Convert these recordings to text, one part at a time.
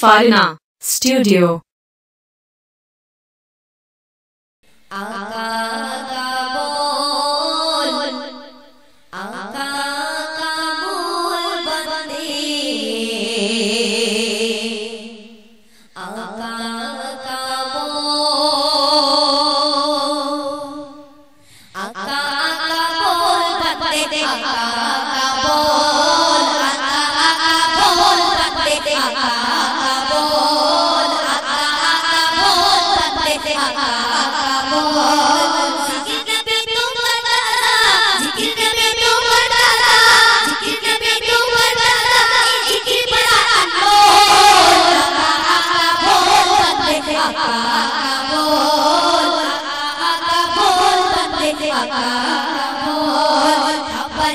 फारिना studio आ,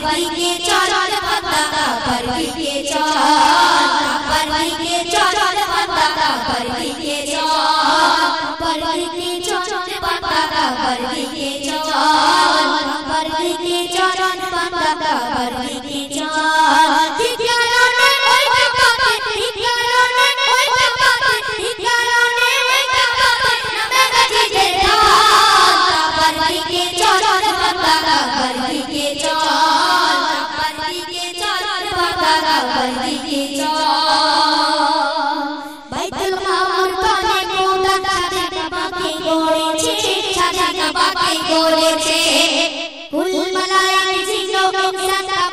परवी के चौथ पता परवी के चौथ परवी के পড়েছে ফুলমালায় ছিল সাদা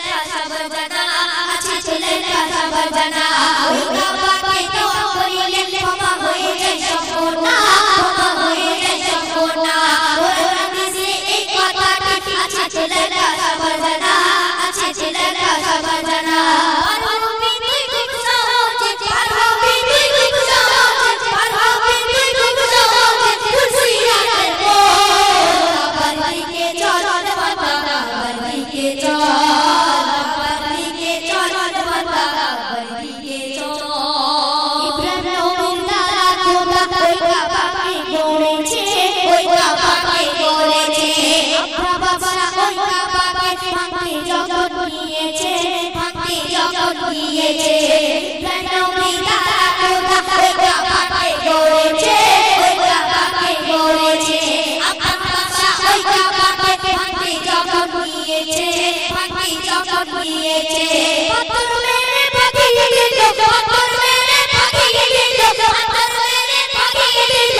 लेकर खबर बना अच्छी लेकर खबर बना उनका बाप तो बोले চট নিয়েছে পাথর মেরে ভাগিয়ে দিল পাথর মেরে ভাগিয়ে দিল পাথর মেরে ভাগিয়ে দিল